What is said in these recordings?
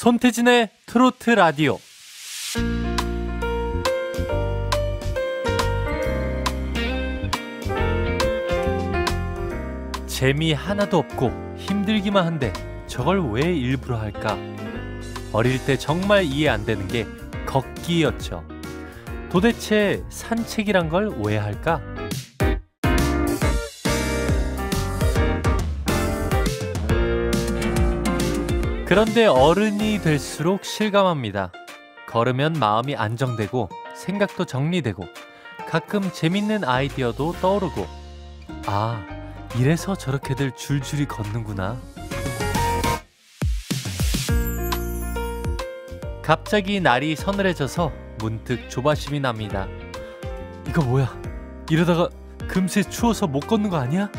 손태진의 트로트 라디오. 재미 하나도 없고 힘들기만 한데 저걸 왜 일부러 할까? 어릴 때 정말 이해 안 되는 게 걷기였죠. 도대체 산책이란 걸 왜 할까? 그런데 어른이 될수록 실감합니다. 걸으면 마음이 안정되고 생각도 정리되고 가끔 재밌는 아이디어도 떠오르고 아, 이래서 저렇게들 줄줄이 걷는구나. 갑자기 날이 서늘해져서 문득 조바심이 납니다. 이거 뭐야? 이러다가 금세 추워서 못 걷는 거 아니야?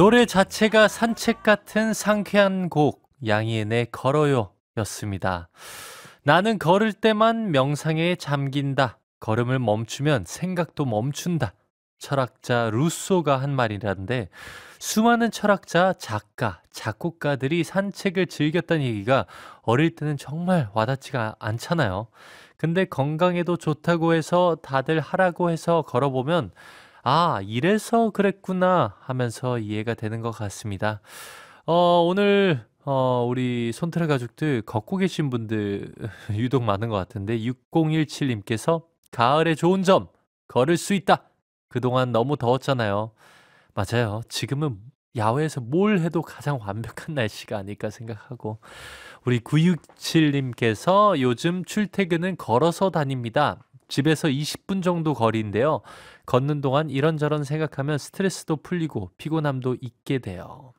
노래 자체가 산책 같은 상쾌한 곡 양희은의 걸어요 였습니다. 나는 걸을 때만 명상에 잠긴다. 걸음을 멈추면 생각도 멈춘다. 철학자 루소가 한 말이라는데 수많은 철학자, 작가, 작곡가들이 산책을 즐겼다는 얘기가 어릴 때는 정말 와닿지가 않잖아요. 근데 건강에도 좋다고 해서 다들 하라고 해서 걸어보면 아, 이래서 그랬구나 하면서 이해가 되는 것 같습니다. 어, 오늘 어, 우리 손트레 가족들 걷고 계신 분들 유독 많은 것 같은데 6017님께서 가을에 좋은 점 걸을 수 있다. 그동안 너무 더웠잖아요. 맞아요. 지금은 야외에서 뭘 해도 가장 완벽한 날씨가 아닐까 생각하고 우리 967님께서 요즘 출퇴근은 걸어서 다닙니다. 집에서 20분 정도 거리인데요. 걷는 동안 이런저런 생각하면 스트레스도 풀리고 피곤함도 잊게 돼요.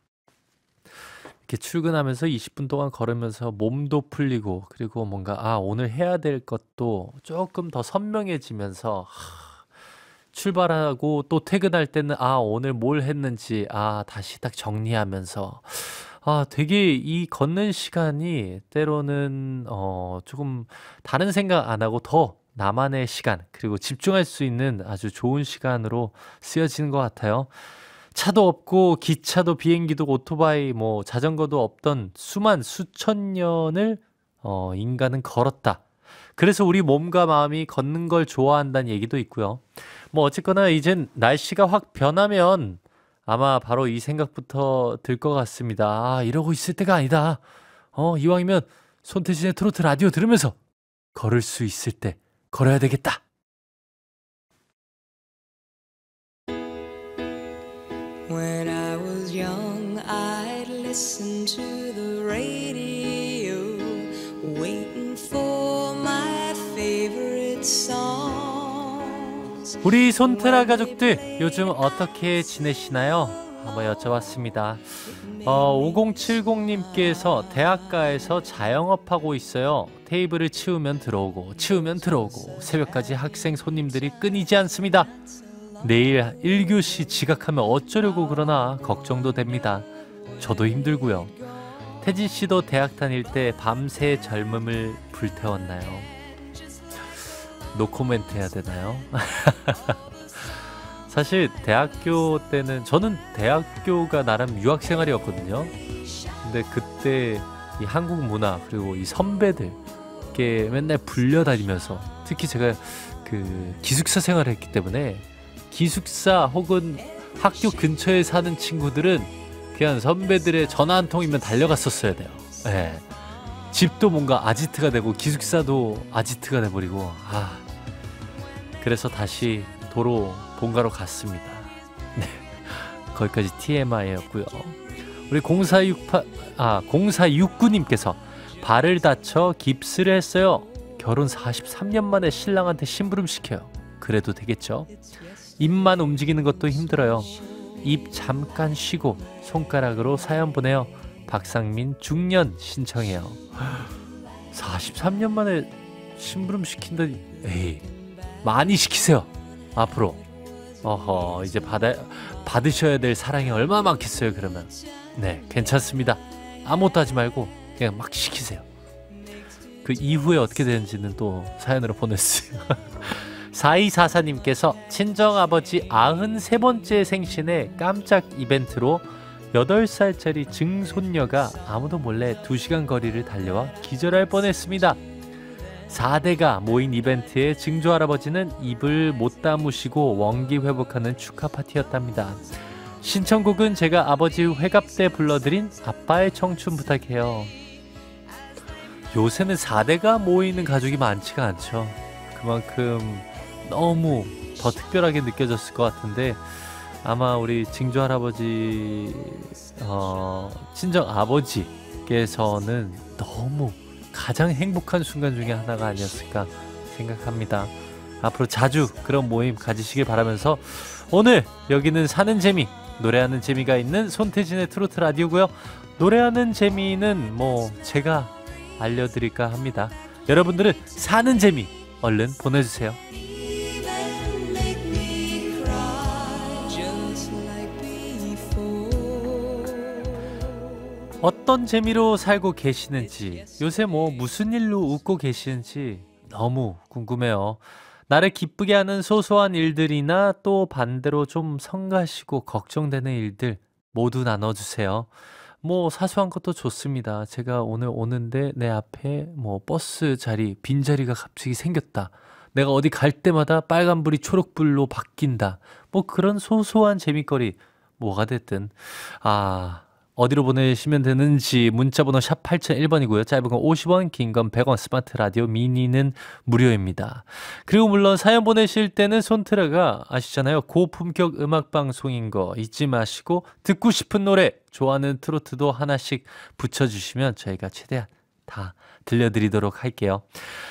이렇게 출근하면서 20분 동안 걸으면서 몸도 풀리고 그리고 뭔가 아 오늘 해야 될 것도 조금 더 선명해지면서 하, 출발하고 또 퇴근할 때는 아 오늘 뭘 했는지 아 다시 딱 정리하면서 아 되게 이 걷는 시간이 때로는 어 조금 다른 생각 안 하고 더 나만의 시간 그리고 집중할 수 있는 아주 좋은 시간으로 쓰여지는 것 같아요. 차도 없고 기차도 비행기도 오토바이 뭐 자전거도 없던 수만 수천 년을 어, 인간은 걸었다. 그래서 우리 몸과 마음이 걷는 걸 좋아한다는 얘기도 있고요. 뭐 어쨌거나 이젠 날씨가 확 변하면 아마 바로 이 생각부터 들 것 같습니다. 아, 이러고 있을 때가 아니다. 어, 이왕이면 손태진의 트로트 라디오 들으면서 걸을 수 있을 때 걸어야 되겠다. When I was young, I'd listen to the radio, waiting for my favorite songs. 우리 손테라 가족들 요즘 어떻게 지내시나요? 한번 여쭤봤습니다. 어, 5070님께서 대학가에서 자영업하고 있어요. 테이블을 치우면 들어오고 치우면 들어오고 새벽까지 학생 손님들이 끊이지 않습니다. 내일 1교시 지각하면 어쩌려고 그러나 걱정도 됩니다. 저도 힘들고요. 태진 씨도 대학 다닐 때 밤새 젊음을 불태웠나요? 노코멘트 해야 되나요? 사실 대학교 때는 저는 대학교가 나름 유학 생활이었거든요. 근데 그때 이 한국 문화 그리고 이 선배들께 맨날 불려다니면서 특히 제가 그 기숙사 생활을 했기 때문에 기숙사 혹은 학교 근처에 사는 친구들은 그냥 선배들의 전화 한 통이면 달려갔었어야 돼요. 예. 집도 뭔가 아지트가 되고 기숙사도 아지트가 돼버리고 아 그래서 다시 도로 본가로 갔습니다. 네. 거기까지 TMI였고요. 우리 0468, 아, 0469님께서 발을 다쳐 깁스를 했어요. 결혼 43년 만에 신랑한테 심부름 시켜요. 그래도 되겠죠? 입만 움직이는 것도 힘들어요. 입 잠깐 쉬고 손가락으로 사연 보내요. 박상민 중년 신청해요. 43년 만에 심부름 시킨다니, 에이, 많이 시키세요. 앞으로. 어허, 이제 받아, 받으셔야 될 사랑이 얼마나 많겠어요, 그러면. 네, 괜찮습니다. 아무것도 하지 말고 그냥 막 시키세요. 그 이후에 어떻게 되는지는 또 사연으로 보냈어요. 4244님께서 친정아버지 93번째 생신에 깜짝 이벤트로 8살짜리 증손녀가 아무도 몰래 2시간 거리를 달려와 기절할 뻔했습니다. 4대가 모인 이벤트에 증조 할아버지는 입을 못 다무시고 원기 회복하는 축하 파티였답니다. 신청곡은 제가 아버지 회갑 때 불러드린 아빠의 청춘 부탁해요. 요새는 4대가 모이는 가족이 많지가 않죠. 그만큼 너무 더 특별하게 느껴졌을 것 같은데 아마 우리 증조 할아버지 어, 친정 아버지께서는 너무 가장 행복한 순간 중에 하나가 아니었을까 생각합니다. 앞으로 자주 그런 모임 가지시길 바라면서 오늘 여기는 사는 재미 노래하는 재미가 있는 손태진의 트로트 라디오고요. 노래하는 재미는 뭐 제가 알려드릴까 합니다. 여러분들은 사는 재미 얼른 보내주세요. 어떤 재미로 살고 계시는지, 요새 뭐 무슨 일로 웃고 계시는지 너무 궁금해요. 나를 기쁘게 하는 소소한 일들이나 또 반대로 좀 성가시고 걱정되는 일들 모두 나눠주세요. 뭐 사소한 것도 좋습니다. 제가 오늘 오는데 내 앞에 뭐 버스 자리, 빈 자리가 갑자기 생겼다. 내가 어디 갈 때마다 빨간불이 초록불로 바뀐다. 뭐 그런 소소한 재미거리 뭐가 됐든 아 어디로 보내시면 되는지 문자번호 샵 8001번이고요. 짧은 건 50원, 긴 건 100원, 스마트 라디오 미니는 무료입니다. 그리고 물론 사연 보내실 때는 손트라가 아시잖아요. 고품격 음악 방송인 거 잊지 마시고 듣고 싶은 노래, 좋아하는 트로트도 하나씩 붙여주시면 저희가 최대한 다 들려드리도록 할게요.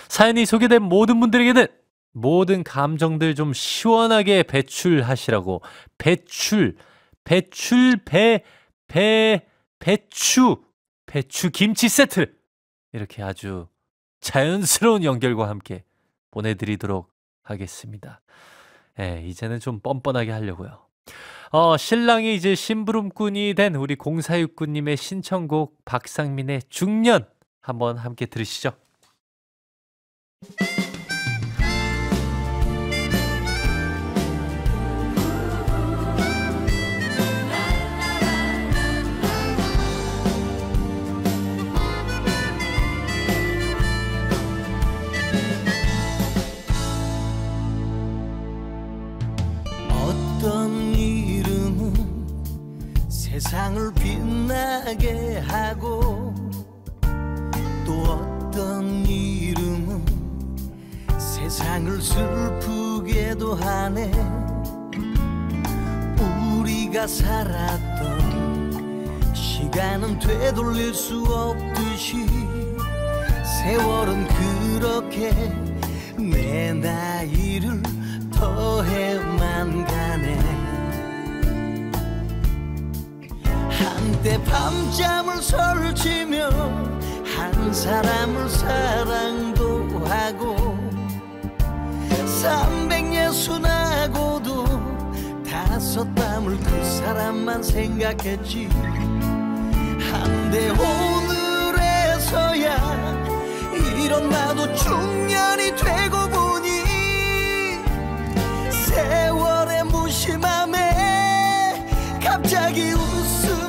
사연이 소개된 모든 분들에게는 모든 감정들 좀 시원하게 배출하시라고 배출, 배출, 배, 배, 배추, 배추 김치 세트. 이렇게 아주 자연스러운 연결과 함께 보내드리도록 하겠습니다. 예, 이제는 좀 뻔뻔하게 하려고요. 어, 신랑이 이제 심부름꾼이 된 우리 0469님의 신청곡 박상민의 중년 한번 함께 들으시죠. 세상을 빛나게 하고 또 어떤 이름은 세상을 슬프게도 하네. 우리가 살았던 시간은 되돌릴 수 없듯이 세월은 그렇게 내 나이 한때 밤잠을 설치며 한 사람을 사랑도 하고 삼백예순하고도 다섯 밤을 그 사람만 생각했지. 한데 오늘에서야 이런 나도 중년이 되고 보니 세월의 무심함에 갑자기 웃음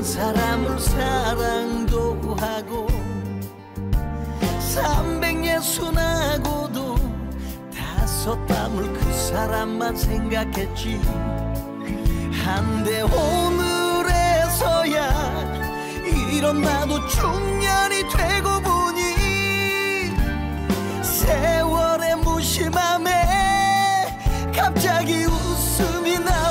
한 사람을 사랑도 하고 삼백예순하고도 다섯 밤을 그 사람만 생각했지. 한데 오늘에서야 이런 나도 중년이 되고 보니 세월의 무심함에 갑자기 웃음이 나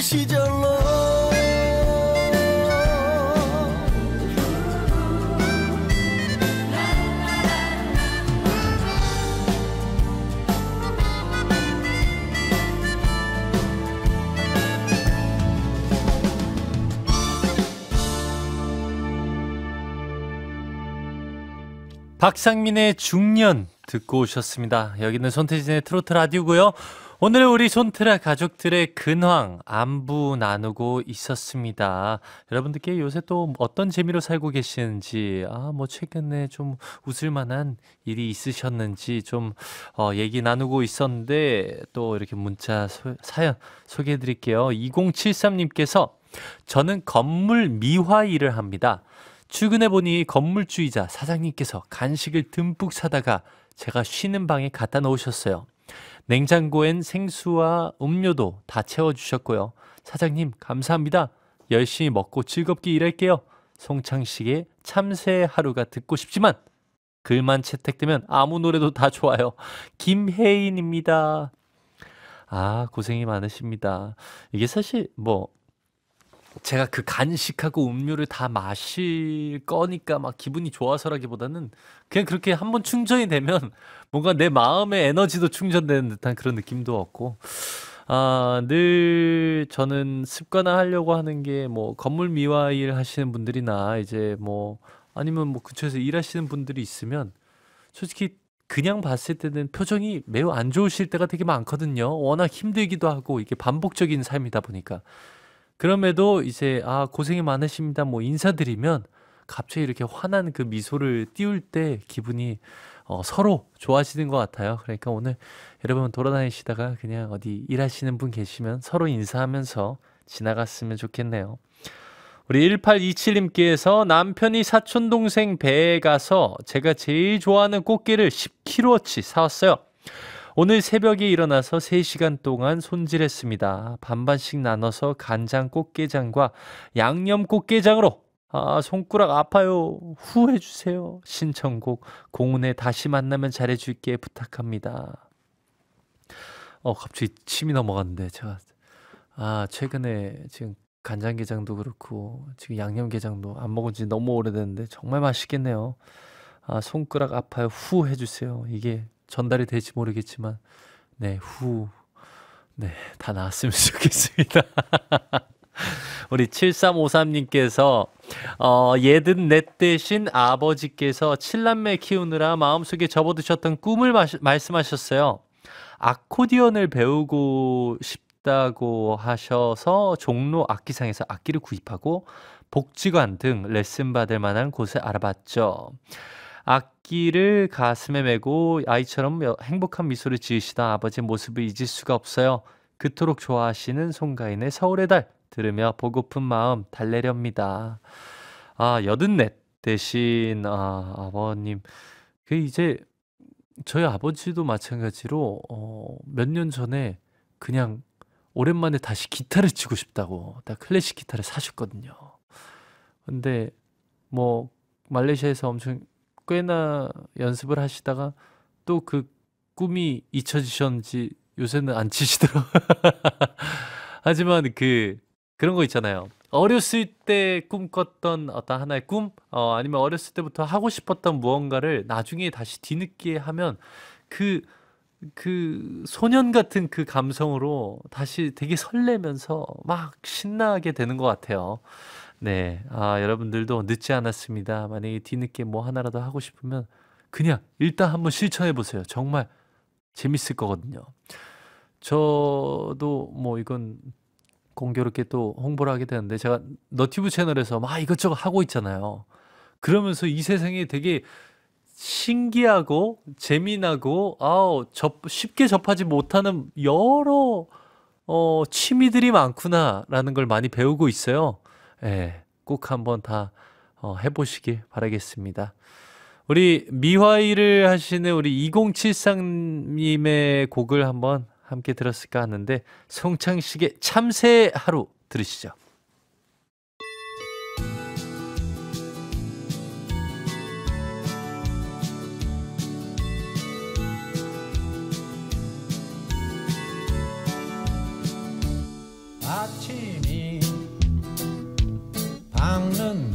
시절로 박상민의 중년 듣고 오셨습니다. 여기는 손태진의 트로트 라디오고요. 오늘 우리 손트라 가족들의 근황 안부 나누고 있었습니다. 여러분들께 요새 또 어떤 재미로 살고 계시는지 아 뭐 최근에 좀 웃을 만한 일이 있으셨는지 좀 어, 얘기 나누고 있었는데 또 이렇게 문자 소, 사연 소개해 드릴게요. 2073님께서 저는 건물 미화 일을 합니다. 출근해 보니 건물주의자 사장님께서 간식을 듬뿍 사다가 제가 쉬는 방에 갖다 놓으셨어요. 냉장고엔 생수와 음료도 다 채워주셨고요. 사장님, 감사합니다. 열심히 먹고 즐겁게 일할게요. 송창식의 참새 하루가 듣고 싶지만 글만 채택되면 아무 노래도 다 좋아요. 김혜인입니다. 아, 고생이 많으십니다. 이게 사실 뭐 제가 그 간식하고 음료를 다 마실 거니까 막 기분이 좋아서라기보다는 그냥 그렇게 한번 충전이 되면 뭔가 내 마음의 에너지도 충전되는 듯한 그런 느낌도 없고 아, 늘 저는 습관화 하려고 하는 게 뭐 건물 미화 일 하시는 분들이나 이제 뭐 아니면 뭐 근처에서 일하시는 분들이 있으면 솔직히 그냥 봤을 때는 표정이 매우 안 좋으실 때가 되게 많거든요. 워낙 힘들기도 하고 이게 반복적인 삶이다 보니까. 그럼에도 이제 아 고생이 많으십니다 뭐 인사드리면 갑자기 이렇게 환한 그 미소를 띄울 때 기분이 어, 서로 좋아지는 것 같아요. 그러니까 오늘 여러분 돌아다니시다가 그냥 어디 일하시는 분 계시면 서로 인사하면서 지나갔으면 좋겠네요. 우리 1827님께서 남편이 사촌 동생 배에 가서 제가 제일 좋아하는 꽃게를 10kg어치 사왔어요. 오늘 새벽에 일어나서 3시간 동안 손질했습니다. 반반씩 나눠서 간장 꽃게장과 양념 꽃게장으로 아, 손가락 아파요. 후 해주세요. 신청곡 공운에 다시 만나면 잘해줄게 부탁합니다. 어, 갑자기 침이 넘어갔는데 제가 아 최근에 지금 간장게장도 그렇고 지금 양념게장도 안 먹은 지 너무 오래됐는데 정말 맛있겠네요. 아, 손가락 아파요. 후 해주세요. 이게 전달이 될지 모르겠지만 네, 후. 네, 다 나왔으면 좋겠습니다. 우리 7353님께서 어, 예든 넷 대신 아버지께서 칠남매 키우느라 마음속에 접어두셨던 꿈을 마시, 말씀하셨어요. 아코디언을 배우고 싶다고 하셔서 종로 악기상에서 악기를 구입하고 복지관 등 레슨 받을 만한 곳을 알아봤죠. 악기를 가슴에 메고 아이처럼 행복한 미소를 지으시던 아버지 모습을 잊을 수가 없어요. 그토록 좋아하시는 송가인의 서울의 달 들으며 보고픈 마음 달래렵니다. 아, 여든넷 대신 아, 아버님 그 이제 저희 아버지도 마찬가지로 어, 몇 년 전에 그냥 오랜만에 다시 기타를 치고 싶다고 딱 클래식 기타를 사셨거든요. 근데 뭐 말레이시아에서 엄청 꽤나 연습을 하시다가 또 그 꿈이 잊혀지셨는지 요새는 안 치시더라고요. 하지만 그 그런 거 있잖아요. 어렸을 때 꿈꿨던 어떤 하나의 꿈, 어, 아니면 어렸을 때부터 하고 싶었던 무언가를 나중에 다시 뒤늦게 하면 그, 그 소년 같은 그 감성으로 다시 되게 설레면서 막 신나게 되는 것 같아요. 네. 아, 여러분들도 늦지 않았습니다. 만약에 뒤늦게 뭐 하나라도 하고 싶으면 그냥 일단 한번 실천해 보세요. 정말 재밌을 거거든요. 저도 뭐 이건 공교롭게 또 홍보를 하게 되는데 제가 너튜브 채널에서 막 이것저것 하고 있잖아요. 그러면서 이 세상에 되게 신기하고 재미나고 아우 접, 쉽게 접하지 못하는 여러 어, 취미들이 많구나라는 걸 많이 배우고 있어요. 예, 꼭 한번 다 어, 해보시길 바라겠습니다. 우리 미화일을 하시는 우리 2073님의 곡을 한번 함께 들었을까 하는데 송창식의 참새 하루 들으시죠. 밝는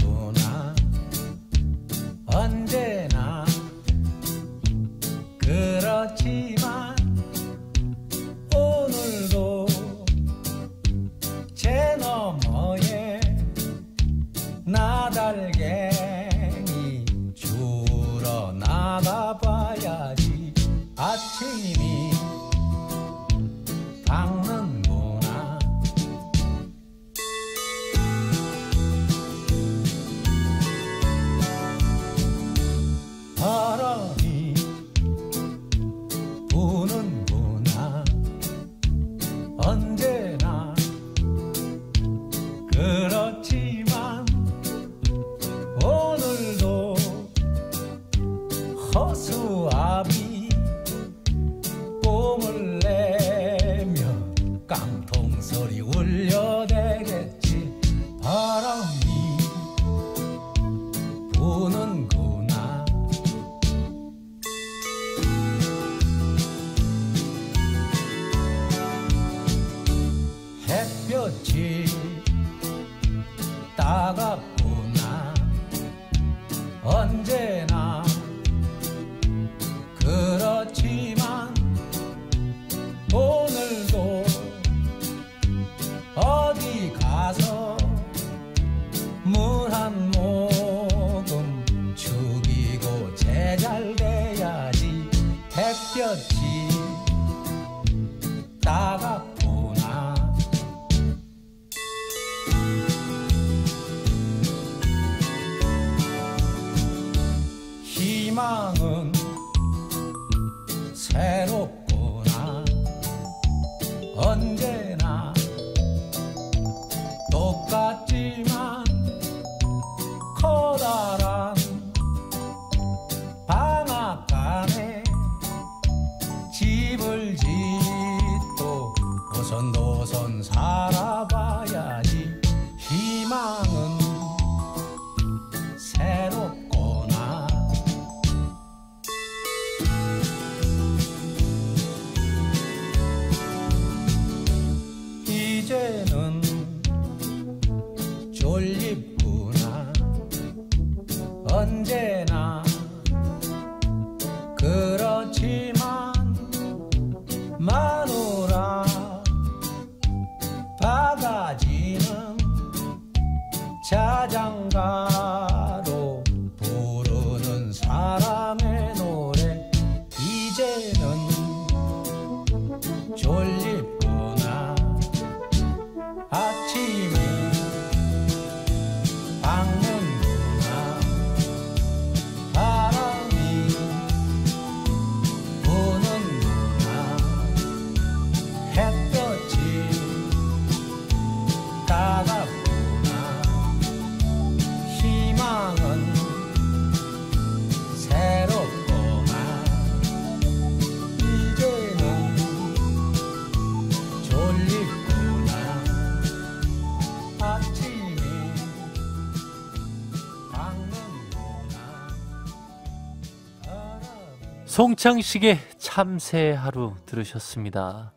송창식의 참새 하루 들으셨습니다.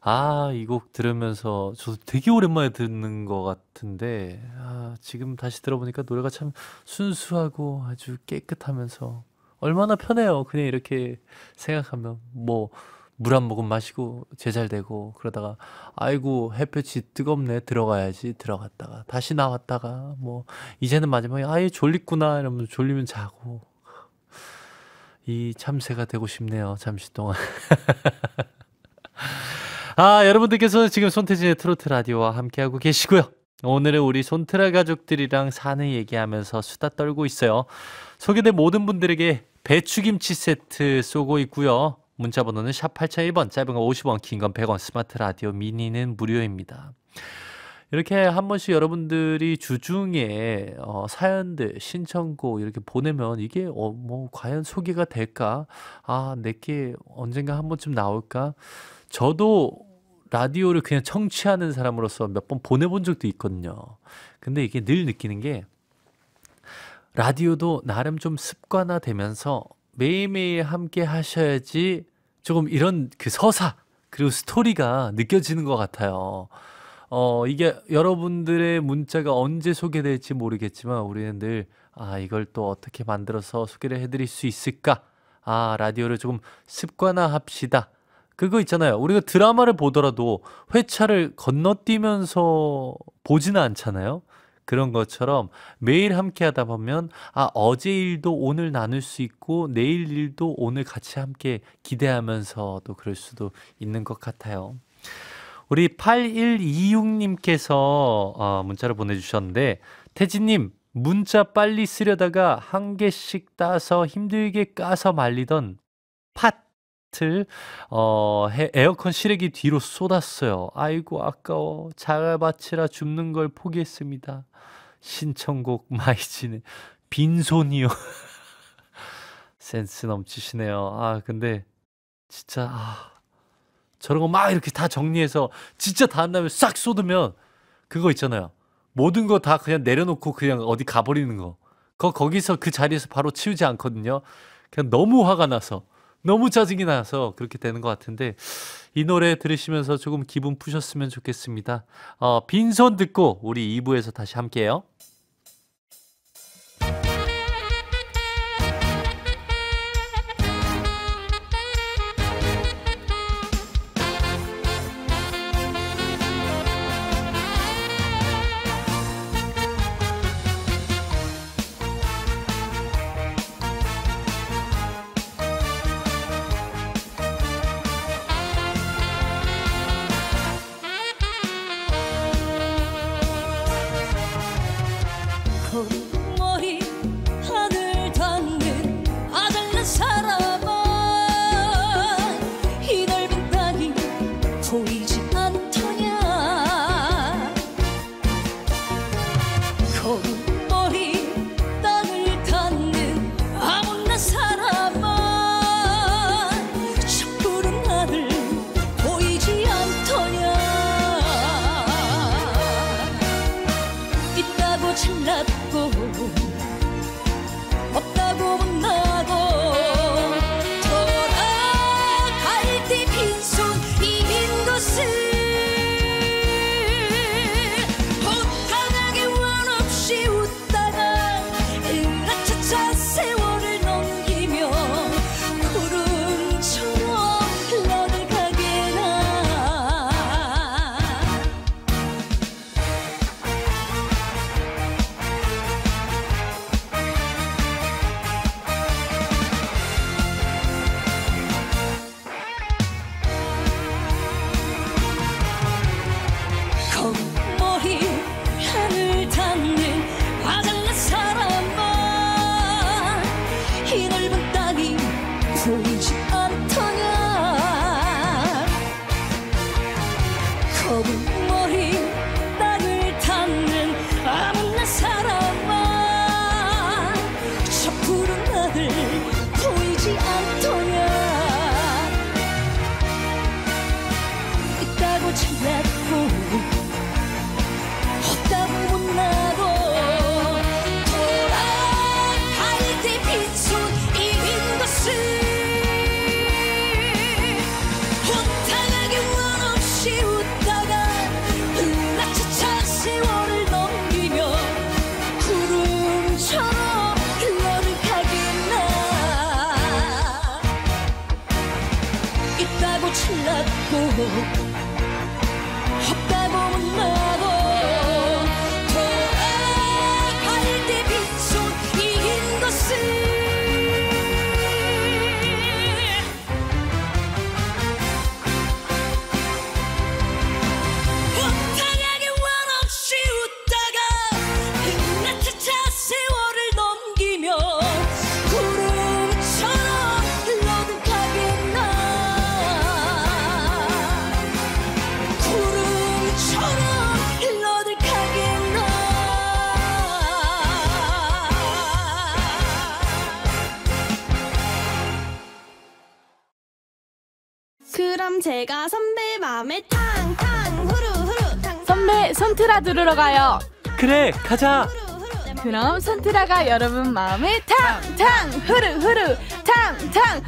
아, 이 곡 들으면서 저도 되게 오랜만에 듣는 것 같은데, 아, 지금 다시 들어보니까 노래가 참 순수하고 아주 깨끗하면서 얼마나 편해요. 그냥 이렇게 생각하면. 뭐, 물 한 모금 마시고 제잘되고 그러다가 아이고 햇볕이 뜨겁네 들어가야지 들어갔다가 다시 나왔다가 뭐 이제는 마지막에 아예 졸립구나 이러면서 졸리면 자고 이 참새가 되고 싶네요. 잠시 동안. 아, 여러분들께서 지금 손태진의 트로트 라디오와 함께하고 계시고요. 오늘은 우리 손트라 가족들이랑 사는 얘기하면서 수다 떨고 있어요. 소개된 모든 분들에게 배추김치 세트 쏘고 있고요. 문자 번호는 샵 8001번, 짧은 거 50원, 긴 건 100원, 스마트 라디오 미니는 무료입니다. 이렇게 한 번씩 여러분들이 주중에 어, 사연들, 신청곡 이렇게 보내면 이게 어, 뭐 과연 소개가 될까? 아, 내게 언젠가 한 번쯤 나올까? 저도 라디오를 그냥 청취하는 사람으로서 몇 번 보내본 적도 있거든요. 근데 이게 늘 느끼는 게 라디오도 나름 좀 습관화 되면서 매일매일 함께 하셔야지 조금 이런 그 서사 그리고 스토리가 느껴지는 것 같아요. 어, 이게 여러분들의 문자가 언제 소개될지 모르겠지만 우리는 늘, 아, 이걸 또 어떻게 만들어서 소개를 해드릴 수 있을까? 아, 라디오를 조금 습관화 합시다. 그거 있잖아요. 우리가 드라마를 보더라도 회차를 건너뛰면서 보지는 않잖아요. 그런 것처럼 매일 함께 하다 보면 아, 어제 일도 오늘 나눌 수 있고 내일 일도 오늘 같이 함께 기대하면서 도 그럴 수도 있는 것 같아요. 우리 8126님께서 어, 문자를 보내주셨는데 태진님 문자 빨리 쓰려다가 한 개씩 따서 힘들게 까서 말리던 팥을 어, 해- 에어컨 실외기 뒤로 쏟았어요. 아이고 아까워 자갈밭이라 줍는 걸 포기했습니다. 신청곡 마이진의 빈손이요. 센스 넘치시네요. 아 근데 진짜 아, 저런 거 막 이렇게 다 정리해서 진짜 다한 다음에 싹 쏟으면 그거 있잖아요. 모든 거 다 그냥 내려놓고 그냥 어디 가버리는 거. 거 거기서 그 자리에서 바로 치우지 않거든요. 그냥 너무 화가 나서 너무 짜증이 나서 그렇게 되는 것 같은데 이 노래 들으시면서 조금 기분 푸셨으면 좋겠습니다. 어, 빈손 듣고 우리 2부에서 다시 함께해요. 머 있다고 손트라 들으러 가요. 그래 가자. 그럼 손트라가 여러분 마음에 탕탕 후루후루 탕탕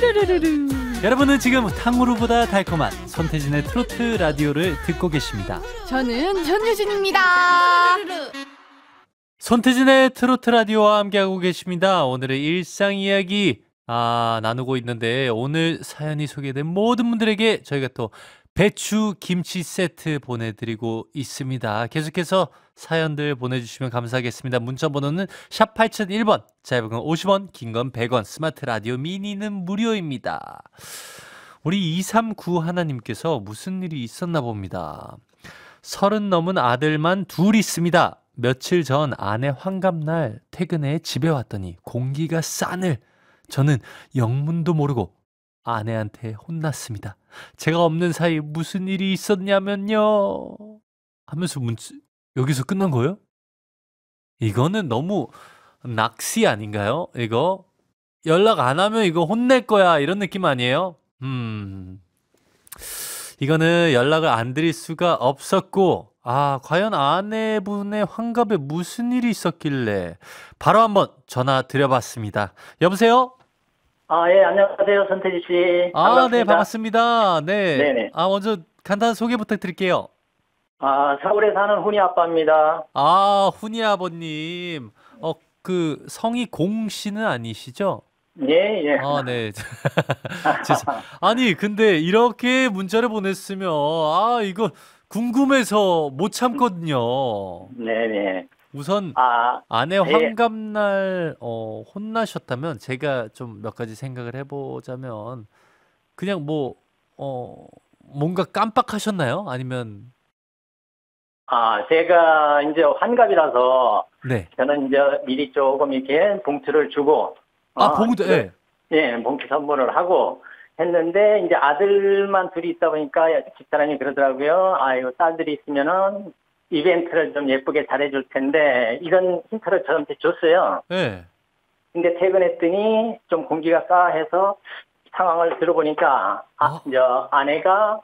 후루루루루루. 여러분은 지금 탕후루보다 달콤한 손태진의 트로트 라디오를 듣고 계십니다. 저는 전유진입니다. 손태진의 트로트 라디오와 함께하고 계십니다. 오늘의 일상 이야기 아, 나누고 있는데 오늘 사연이 소개된 모든 분들에게 저희가 또 배추 김치 세트 보내드리고 있습니다. 계속해서 사연들 보내주시면 감사하겠습니다. 문자 번호는 샵 8001번, 짧은 건 50원, 긴 건 100원, 스마트 라디오 미니는 무료입니다. 우리 239 하나님께서 무슨 일이 있었나 봅니다. 서른 넘은 아들만 둘 있습니다. 며칠 전 아내 환갑날 퇴근해 집에 왔더니 공기가 싸늘. 저는 영문도 모르고 아내한테 혼났습니다. 제가 없는 사이 무슨 일이 있었냐면요. 하면서 문자, 여기서 끝난 거예요? 이거는 너무 낚시 아닌가요? 이거 연락 안 하면 이거 혼낼 거야 이런 느낌 아니에요? 음. 이거는 연락을 안 드릴 수가 없었고 아, 과연 아내분의 환갑에 무슨 일이 있었길래 바로 한번 전화 드려봤습니다. 여보세요? 아, 예, 안녕하세요, 선태지 씨. 아, 네, 반갑습니다. 네. 네네. 아, 먼저 간단한 소개 부탁드릴게요. 아, 서울에 사는 훈이 아빠입니다. 아, 훈이 아버님. 어, 그 성이 공 씨는 아니시죠? 예, 예. 아, 네. 아니, 근데 이렇게 문자를 보냈으면 아, 이거 궁금해서 못 참거든요. 네 네. 우선 아, 아내 예. 환갑날 어, 혼나셨다면 제가 좀 몇 가지 생각을 해보자면 그냥 뭐 어, 뭔가 깜빡하셨나요? 아니면 아, 제가 이제 환갑이라서 네. 저는 이제 미리 조금 이렇게 봉투를 주고. 아, 어, 봉도 예. 예, 봉투 선물을 하고 했는데 이제 아들만 둘이 있다 보니까 집사람이 그러더라고요. 아이고, 딸들이 있으면은 이벤트를 좀 예쁘게 잘해줄 텐데 이런 힌트를 저한테 줬어요. 예. 근데 퇴근했더니 좀 공기가 싸해서 상황을 들어보니까 아, 어? 이제 아내가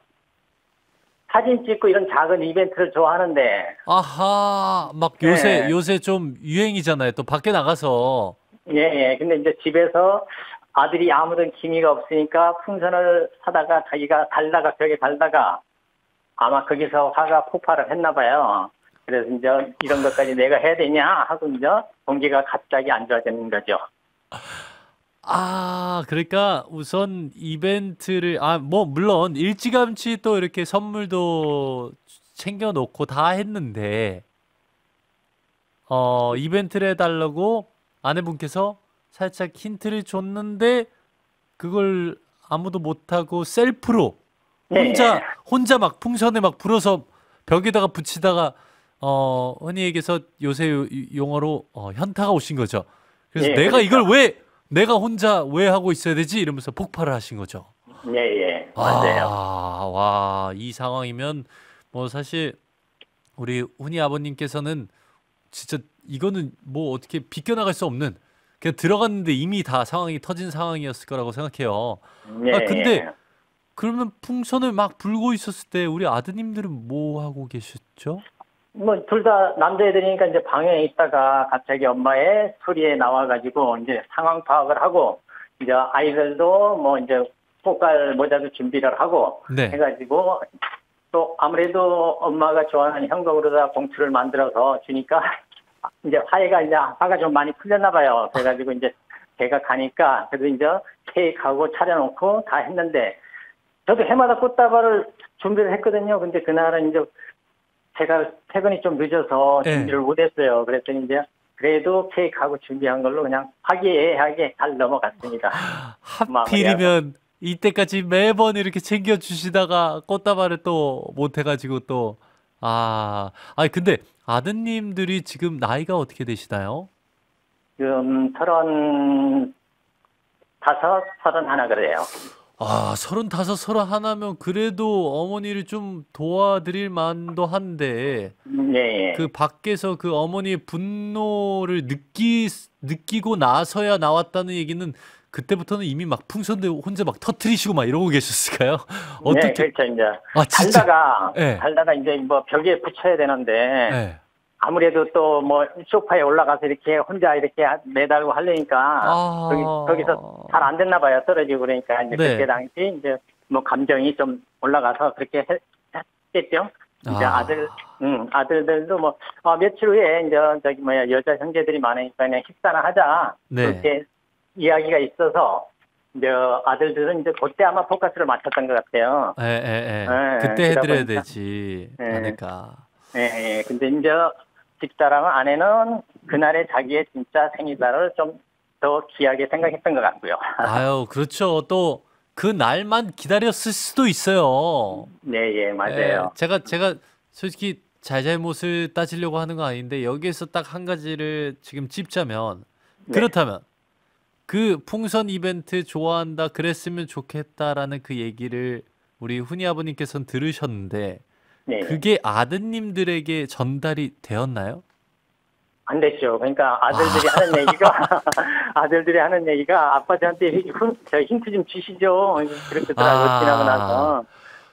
사진 찍고 이런 작은 이벤트를 좋아하는데 아하, 막 요새 네. 요새 좀 유행이잖아요. 또 밖에 나가서 예, 예. 근데 이제 집에서 아들이 아무런 기미가 없으니까 풍선을 사다가 자기가 달다가 벽에 달다가 아마 거기서 화가 폭발을 했나 봐요. 그래서 이제 이런 것까지 내가 해야 되냐 하고 이제 공기가 갑자기 안 좋아지는 거죠. 아, 그러니까 우선 이벤트를 아, 뭐 물론 일찌감치 또 이렇게 선물도 챙겨 놓고 다 했는데 어, 이벤트를 해 달라고 아내분께서 살짝 힌트를 줬는데 그걸 아무도 못 하고 셀프로 네. 혼자 혼자 막 풍선에 막 불어서 벽에다가 붙이다가 어 흔히 얘기해서 요새 요- 용어로 어, 현타가 오신 거죠. 그래서 예, 내가 이걸 그러니까. 왜 내가 혼자 왜 하고 있어야 되지 이러면서 폭발을 하신 거죠. 예, 예. 맞아요. 아, 와, 이 상황이면 뭐 사실 우리 훈이 아버님께서는 진짜 이거는 뭐 어떻게 비껴나갈 수 없는 그냥 들어갔는데 이미 다 상황이 터진 상황이었을 거라고 생각해요. 예, 아, 근데 예. 그러면 풍선을 막 불고 있었을 때 우리 아드님들은 뭐 하고 계셨죠? 뭐 둘 다 남자애들이니까 이제 방에 있다가 갑자기 엄마의 소리에 나와가지고 이제 상황 파악을 하고 이제 아이들도 뭐 이제 꽃갈 모자도 준비를 하고 네. 해가지고 또 아무래도 엄마가 좋아하는 형광으로다 봉투를 만들어서 주니까 이제 화해가 이제 화가 좀 많이 풀렸나 봐요. 그래가지고 이제 제가 가니까 그래도 이제 케이크하고 차려놓고 다 했는데 저도 해마다 꽃다발을 준비를 했거든요. 근데 그날은 이제 제가 퇴근이 좀 늦어서 네. 준비를 못했어요. 그랬더니 이제 그래도 케이크하고 준비한 걸로 그냥 화기애애하게 잘 넘어갔습니다. 하필이면 이때까지 매번 이렇게 챙겨 주시다가 꽃다발을 또 못 해가지고 또 아, 아니 근데 아드님들이 지금 나이가 어떻게 되시나요? 지금 서른 다섯, 서른 하나 그래요. 아, 서른다섯, 서른하나면 그래도 어머니를 좀 도와드릴 만도 한데 예, 예. 그 밖에서 그 어머니의 분노를 느끼 느끼고 나서야 나왔다는 얘기는 그때부터는 이미 막 풍선들 혼자 막 터트리시고 막 이러고 계셨을까요? 어떻게? 네, 그렇죠, 이제. 아, 진짜. 달다가, 네. 달다가 이제 뭐 벽에 붙여야 되는데, 네. 아무래도 또뭐 소파에 올라가서 이렇게 혼자 이렇게 매달고 하려니까, 아. 거기, 거기 서 잘 안 됐나 봐요. 떨어지고 그러니까, 이제 네. 그때 당시 이제 뭐 감정이 좀 올라가서 그렇게 했, 했겠죠. 이제 아. 아. 들 음, 아들들도 뭐, 어, 며칠 후에 이제 저기 뭐야, 여자 형제들이 많으니까 그냥 식사나 하자. 네. 그렇게 이야기가 있어서 이제 아들들은 이제 그때 아마 포커스를 맞췄던 것 같아요. 예, 예, 예. 네, 그때 해드려야. 되지. 네. 아내가. 예, 예. 근데 이제 집사람은 아내는 그날의 자기의 진짜 생일날을 좀 더 귀하게 생각했던 것 같고요. 아유, 그렇죠. 또 그 날만 기다렸을 수도 있어요. 네, 예, 맞아요. 예, 제가 제가 솔직히 잘잘못을 따지려고 하는 거 아닌데 여기에서 딱 한 가지를 지금 찝자면 네. 그렇다면 그 풍선 이벤트 좋아한다 그랬으면 좋겠다라는 그 얘기를 우리 훈이 아버님께서는 들으셨는데 네, 그게 아드님들에게 전달이 되었나요? 안 됐죠. 그러니까 아들들이 하는 얘기가 아들들이 하는 얘기가 아빠 저한테 힌- 저 힌트 좀 주시죠. 그렇더라고요. 아. 지나고 나서.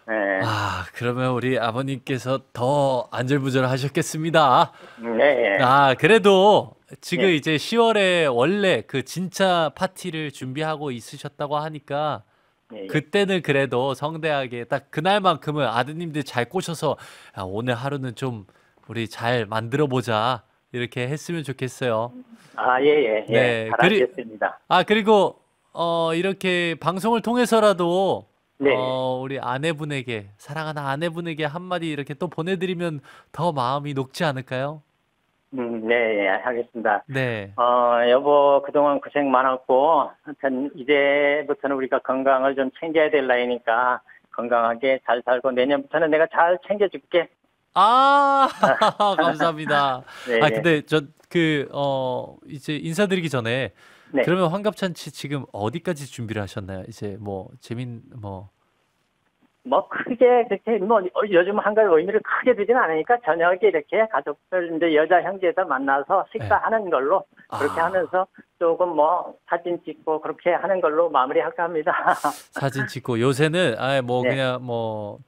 네, 아 그러면 우리 아버님께서 더 안절부절하셨겠습니다. 네, 예. 아, 그래도 지금 네. 이제 10월에 원래 그 진짜 파티를 준비하고 있으셨다고 하니까 예, 예. 그때는 그래도 성대하게 딱 그날만큼은 아드님들 잘 꼬셔서 야, 오늘 하루는 좀 우리 잘 만들어 보자. 이렇게 했으면 좋겠어요. 아, 예, 예, 예. 네, 잘하겠습니다. 아, 그리고 어 이렇게 방송을 통해서라도 네. 어 우리 아내분에게 사랑하는 아내분에게 한마디 이렇게 또 보내 드리면 더 마음이 녹지 않을까요? 음, 네, 예, 하겠습니다. 네. 어, 여보, 그동안 고생 많았고, 하여튼, 이제부터는 우리가 건강을 좀 챙겨야 될 나이니까, 건강하게 잘 살고, 내년부터는 내가 잘 챙겨줄게. 아, 감사합니다. 네, 아, 네. 근데 저 그 어 이제 인사드리기 전에 네. 그러면 환갑잔치 지금 어디까지 준비를 하셨나요? 이제 뭐 재민 뭐 뭐, 크게, 그렇게, 뭐, 어, 요즘 한가위 의미를 크게 두지는 않으니까, 저녁에 이렇게 가족들, 이제 여자 형제들 만나서 식사하는 걸로, 그렇게 네. 아. 하면서 조금 뭐, 사진 찍고, 그렇게 하는 걸로 마무리할까 합니다. 사진 찍고 요새는 아예 뭐 네. 그냥 뭐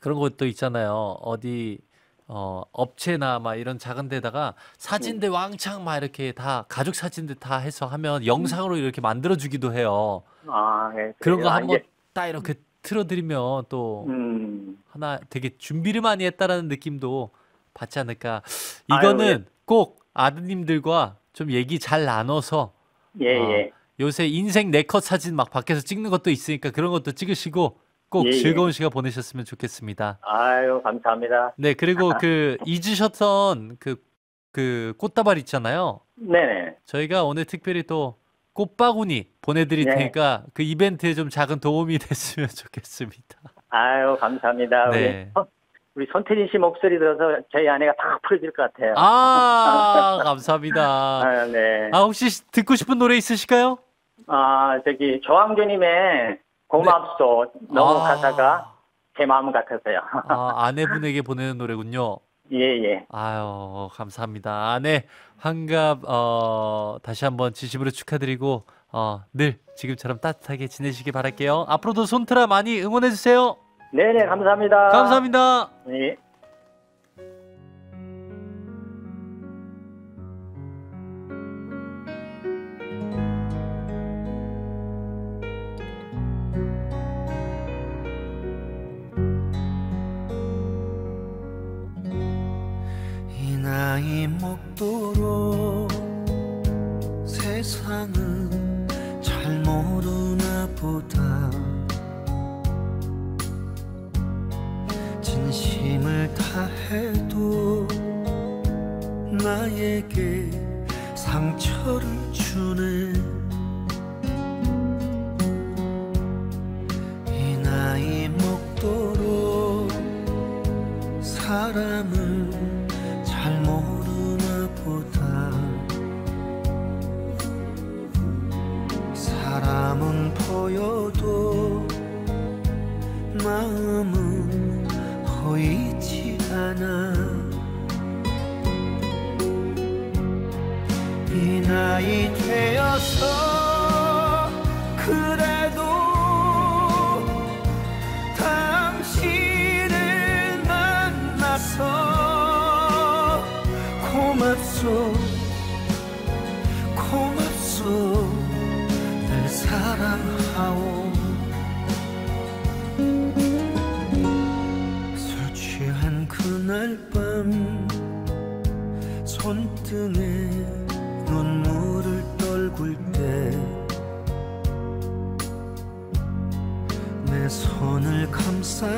그런 것도 있잖아요. 어디 어 업체나 막 이런 작은 데다가 사진들 왕창 막 이렇게 다 가족 사진들 다 해서 하면 영상으로 이렇게 만들어 주기도 해요. 아, 네. 그런 거. 한번 딱 이렇게 틀어드리면 또 음, 하나 되게 준비를 많이 했다라는 느낌도 받지 않을까. 아유, 이거는 꼭 아드님들과 좀 얘기 잘 나눠서 예, 어, 예. 요새 인생 네컷 사진 막 밖에서 찍는 것도 있으니까 그런 것도 찍으시고 꼭 예, 예. 즐거운 시간 보내셨으면 좋겠습니다. 아유, 감사합니다. 네, 그리고 그 잊으셨던 그, 그 꽃다발 있잖아요. 네네. 저희가 오늘 특별히 또 꽃바구니 보내드릴 네. 테니까 그 이벤트에 좀 작은 도움이 됐으면 좋겠습니다. 아유, 감사합니다. 네. 우리, 어, 우리 손태진 씨 목소리 들어서 저희 아내가 다 풀어질 것 같아요. 아, 감사합니다. 아, 네. 아, 혹시 듣고 싶은 노래 있으실까요? 아, 저기, 조항조님의 고맙소. 너무 아. 가사가 제 마음 같아서요. 아, 아내분에게 보내는 노래군요. 예, 예. 아유, 감사합니다. 아내 환갑 어, 다시 한번 진심으로 축하드리고 어, 늘 지금처럼 따뜻하게 지내시기 바랄게요. 앞으로도 손트라 많이 응원해 주세요. 네네, 감사합니다. 감사합니다. 네.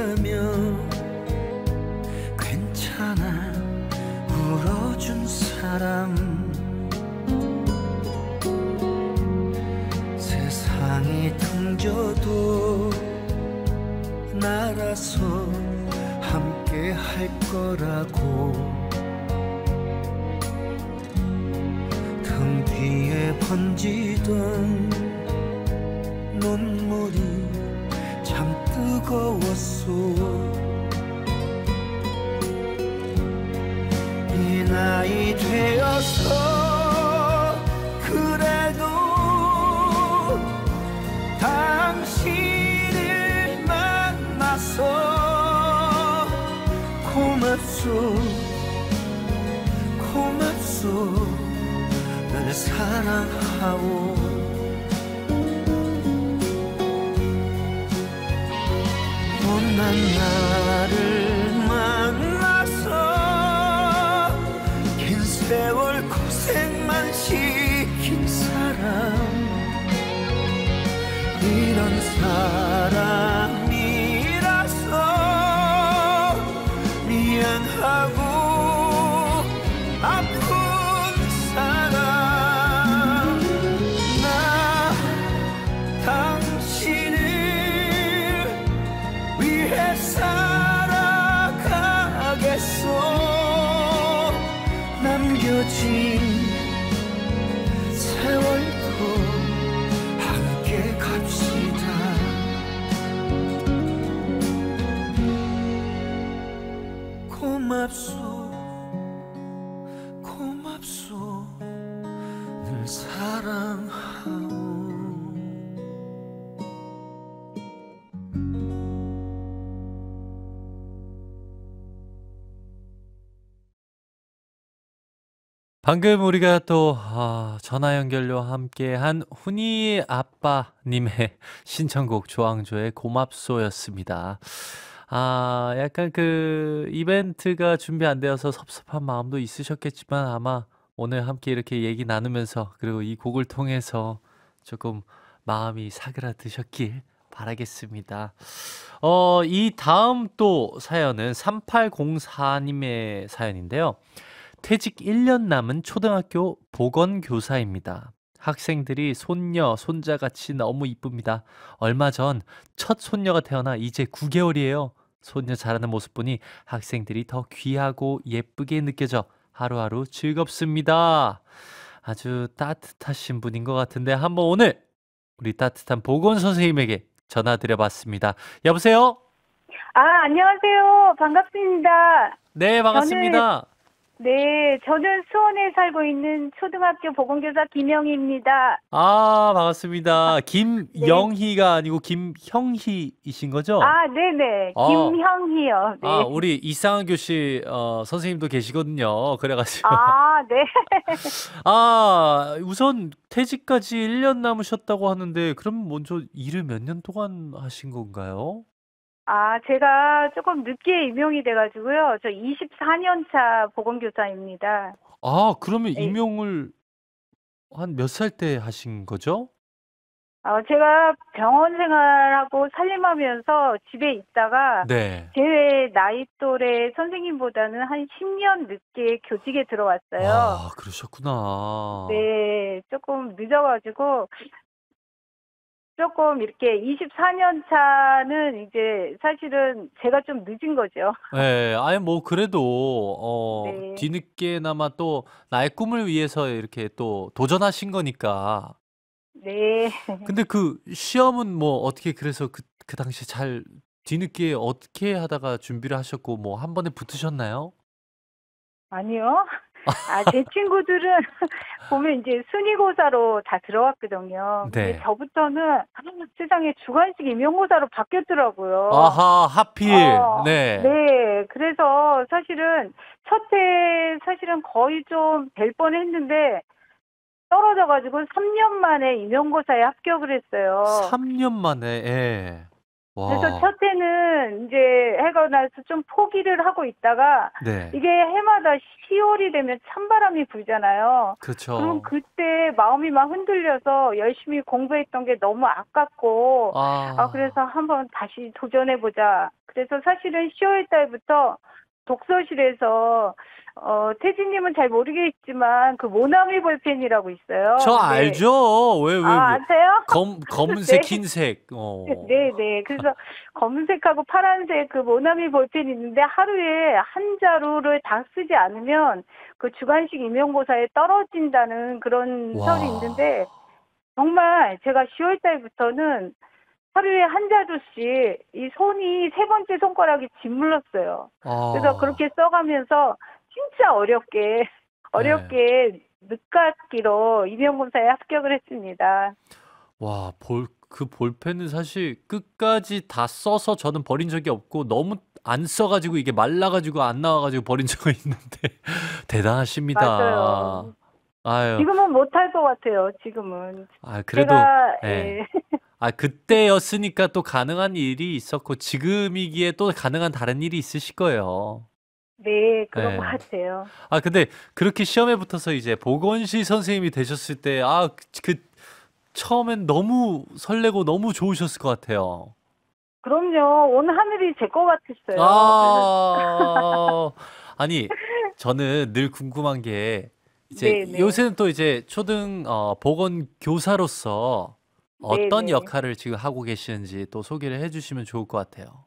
감싸며 괜찮아. 울어준 사람. 세상이 등져도 나라서 함께 할 거라고. 등 뒤에 번지던 함께 방금 우리가 또 아, 전화 연결로 함께한 훈이 아빠님의 신청곡 조항조의 고맙소였습니다. 아, 약간 그 이벤트가 준비 안 되어서 섭섭한 마음도 있으셨겠지만 아마 오늘 함께 이렇게 얘기 나누면서 그리고 이 곡을 통해서 조금 마음이 사그라드셨길 바라겠습니다. 어, 이 다음 또 사연은 3804님의 사연인데요. 퇴직 1년 남은 초등학교 보건교사입니다. 학생들이 손녀, 손자같이 너무 이쁩니다. 얼마 전 첫 손녀가 태어나 이제 9개월이에요. 손녀 자라는 모습 보니 학생들이 더 귀하고 예쁘게 느껴져 하루하루 즐겁습니다. 아주 따뜻하신 분인 것 같은데 한번 오늘 우리 따뜻한 보건 선생님에게 전화 드려봤습니다. 여보세요? 아, 안녕하세요. 반갑습니다. 네, 반갑습니다. 네, 저는 수원에 살고 있는 초등학교 보건교사 김영희입니다. 아, 반갑습니다. 김영희가 아니고 김형희이신 거죠? 네. 아, 네네. 어. 김형희요. 네. 아, 우리 이상한 교시 어, 선생님도 계시거든요. 그래가지고. 아, 네. 아, 우선 퇴직까지 1년 남으셨다고 하는데, 그럼 먼저 일을 몇 년 동안 하신 건가요? 아, 제가 조금 늦게 임용이 돼가지고요. 저 24년 차 보건교사입니다. 아, 그러면 네. 임용을 한 몇 살 때 하신 거죠? 어, 제가 병원 생활하고 살림하면서 집에 있다가 네. 제 나이 또래 선생님보다는 한 10년 늦게 교직에 들어왔어요. 아, 그러셨구나. 네, 조금 늦어가지고 조금 이렇게 24년 차는 이제 사실은 제가 좀 늦은 거죠. 네, 아예 뭐 그래도 어 네. 뒤늦게나마 또 나의 꿈을 위해서 이렇게 또 도전하신 거니까. 네. 근데 그 시험은 뭐 어떻게 그래서 그, 그 당시 잘 뒤늦게 어떻게 하다가 준비를 하셨고 뭐 한 번에 붙으셨나요? 아니요. 아, 제 친구들은 보면 이제 순위고사로 다 들어왔거든요. 근데 네. 저부터는 세상에 주관식 임용고사로 바뀌었더라고요. 아하, 하필. 어, 네. 네, 그래서 사실은 첫해 사실은 거의 좀 될 뻔 했는데 떨어져가지고 3년 만에 임용고사에 합격을 했어요. 3년 만에, 예. 그래서 와. 첫 해는 이제 해가 나서 좀 포기를 하고 있다가 네. 이게 해마다 10월이 되면 찬바람이 불잖아요. 그렇죠. 그럼 그때 마음이 막 흔들려서 열심히 공부했던 게 너무 아깝고 아. 아, 그래서 한번 다시 도전해 보자. 그래서 사실은 10월 달부터 독서실에서, 어, 태진님은 잘 모르겠지만, 그 모나미 볼펜이라고 있어요. 저 네. 알죠. 왜, 왜, 아, 왜. 아세요? 검, 검은색, 네. 흰색. 어. 네, 네. 그래서 검은색하고 파란색 그 모나미 볼펜이 있는데 하루에 한 자루를 다 쓰지 않으면 그 주관식 임용고사에 떨어진다는 그런 와. 설이 있는데 정말 제가 10월 달부터는 하루에 한 자루씩 이 손이 세 번째 손가락이 짓물렀어요. 아. 그래서 그렇게 써가면서 진짜 어렵게 어렵게 늦깎이로 임용고사에 합격을 했습니다. 와, 볼, 그 볼펜은 사실 끝까지 다 써서 저는 버린 적이 없고 너무 안 써가지고 이게 말라가지고 안 나와가지고 버린 적이 있는데 대단하십니다. 맞아요. 아유, 지금은 못할 것 같아요. 지금은 아, 그래도, 제가 예. 예. 아, 그때였으니까 또 가능한 일이 있었고 지금이기에 또 가능한 다른 일이 있으실 거예요. 네 그런 네. 것 같아요. 아, 근데 그렇게 시험에 붙어서 이제 보건시 선생님이 되셨을 때, 아, 그, 그 처음엔 너무 설레고 너무 좋으셨을 것 같아요. 그럼요. 온 하늘이 제 것 같았어요. 아, 아니, 저는 늘 궁금한 게, 이제 네네. 요새는 또 이제 초등 어, 보건 교사로서 어떤 네네. 역할을 지금 하고 계시는지 또 소개를 해주시면 좋을 것 같아요.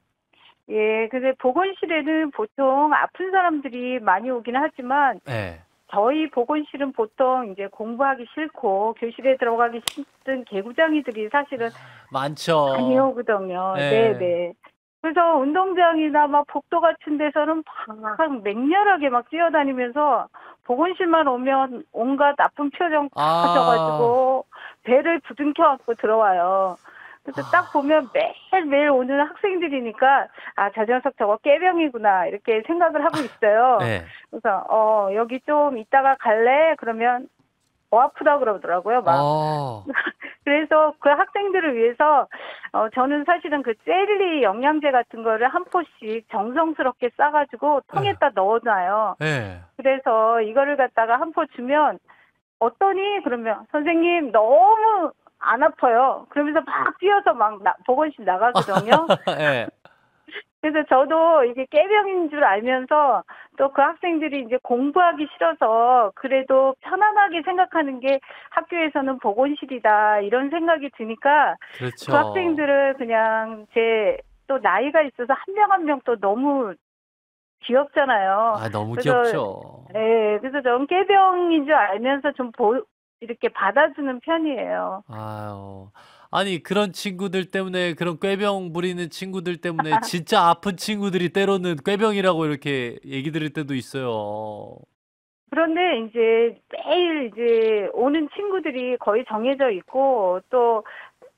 예, 근데 보건실에는 보통 아픈 사람들이 많이 오긴 하지만 네. 저희 보건실은 보통 이제 공부하기 싫고 교실에 들어가기 싫은 개구장이들이 사실은 많죠. 많이 오거든요. 네. 네, 네. 그래서 운동장이나 막 복도 같은 데서는 막 맹렬하게 막 뛰어다니면서 보건실만 오면 온갖 나쁜 표정 다 아. 가져가지고 배를 부둥켜 안고 들어와요. 그래서 딱 보면 매일매일 오는 학생들이니까 아, 저 녀석 저거 깨병이구나 이렇게 생각을 하고 있어요. 네. 그래서 어, 여기 좀 이따가 갈래? 그러면 어 아프다 그러더라고요. 막 아, 그래서 그 학생들을 위해서 어 저는 사실은 그 젤리 영양제 같은 거를 한 포씩 정성스럽게 싸가지고 통에다 넣어놔요. 네. 그래서 이거를 갖다가 한 포 주면 어떠니? 그러면 선생님 너무 안 아파요. 그러면서 막 뛰어서 막 나- 보건실 나가거든요. 네. 그래서 저도 이게 깨병인 줄 알면서 또 그 학생들이 이제 공부하기 싫어서 그래도 편안하게 생각하는 게 학교에서는 보건실이다 이런 생각이 드니까 그렇죠. 그 학생들을 그냥 제 또 나이가 있어서 한 명 한 명 또 너무 귀엽잖아요. 아, 너무 그래서- 귀엽죠. 네, 그래서 저는 깨병인 줄 알면서 좀 보, 이렇게 받아주는 편이에요. 아유. 아니, 그런 친구들 때문에, 그런 꾀병 부리는 친구들 때문에, 진짜 아픈 친구들이 때로는 꾀병이라고 이렇게 얘기 들을 때도 있어요. 그런데 이제 매일 이제 오는 친구들이 거의 정해져 있고 또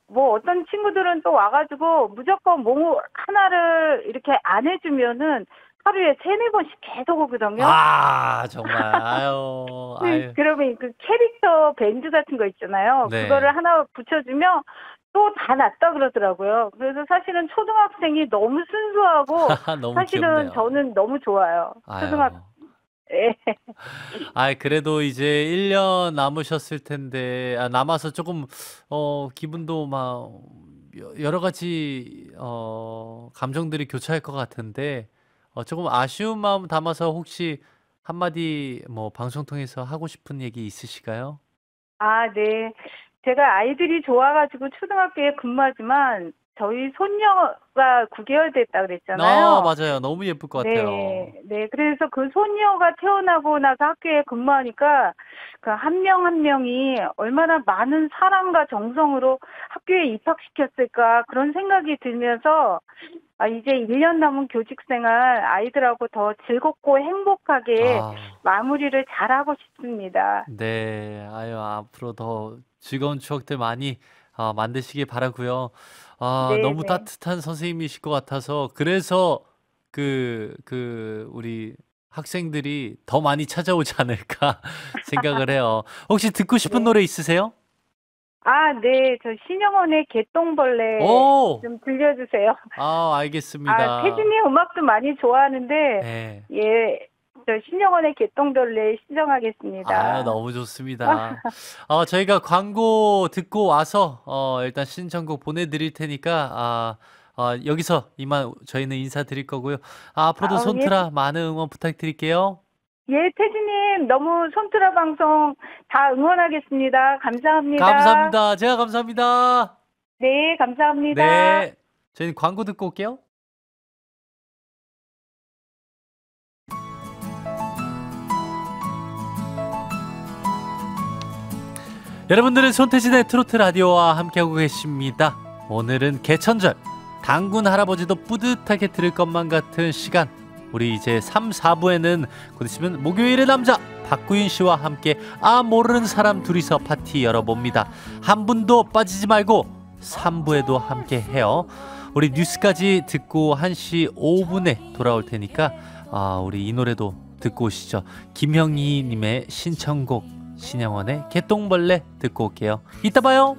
뭐 어떤 친구들은 또 와가지고 무조건 뭐 하나를 이렇게 안 해주면은 하루에 세네 번씩 계속 오거든요. 아, 정말. 아유, 네, 아유. 그러면 그 캐릭터 밴드 같은 거 있잖아요. 네. 그거를 하나 붙여주면 또 다 낫다 그러더라고요. 그래서 사실은 초등학생이 너무 순수하고 너무 사실은 귀엽네요. 저는 너무 좋아요. 아유. 초등학 예. 아, 그래도 이제 1년 남으셨을 텐데, 아, 남아서 조금, 어, 기분도 막, 여- 여러 가지, 어, 감정들이 교차할 것 같은데, 어, 조금 아쉬운 마음 담아서 혹시 한마디 뭐 방송 통해서 하고 싶은 얘기 있으실까요? 아, 네. 제가 아이들이 좋아가지고 초등학교에 근무하지만 저희 손녀가 9개월 됐다 그랬잖아요. 아, 맞아요. 너무 예쁠 것 같아요. 네, 네. 그래서 그 손녀가 태어나고 나서 학교에 근무하니까 그 한 명 한 명이 얼마나 많은 사랑과 정성으로 학교에 입학시켰을까 그런 생각이 들면서 아, 이제 1년 남은 교직 생활 아이들하고 더 즐겁고 행복하게 아, 마무리를 잘하고 싶습니다. 네. 아유, 앞으로 더 즐거운 추억들 많이 어, 만드시길 바라고요. 아, 네, 너무 네. 따뜻한 선생님이실 것 같아서 그래서 그, 그, 우리 학생들이 더 많이 찾아오지 않을까 생각을 해요. 혹시 듣고 싶은 네. 노래 있으세요? 아, 네. 저 신영원의 개똥벌레 오! 좀 들려주세요. 아, 알겠습니다. 아, 태진이 음악도 많이 좋아하는데, 네. 예, 저 신영원의 개똥벌레 신청하겠습니다. 아, 너무 좋습니다. 어, 저희가 광고 듣고 와서, 어, 일단 신청곡 보내드릴 테니까, 아, 어, 여기서 이만 저희는 인사드릴 거고요. 아, 앞으로도 아, 손트라 많은 응원 부탁드릴게요. 예, 태진님 너무 손트라 방송 다 응원하겠습니다. 감사합니다. 감사합니다. 제가 감사합니다. 네, 감사합니다. 네. 저희는 광고 듣고 올게요. 여러분들은 손태진의 트로트 라디오와 함께하고 계십니다. 오늘은 개천절. 당군 할아버지도 뿌듯하게 들을 것만 같은 시간. 우리 이제 3, 4부에는 곧 있으면 목요일의 남자 박구윤 씨와 함께 아 모르는 사람 둘이서 파티 열어봅니다. 한 분도 빠지지 말고 3부에도 함께 해요. 우리 뉴스까지 듣고 1시 5분에 돌아올 테니까 아, 우리 이 노래도 듣고 오시죠. 김형희 님의 신청곡 신영원의 개똥벌레 듣고 올게요. 이따 봐요.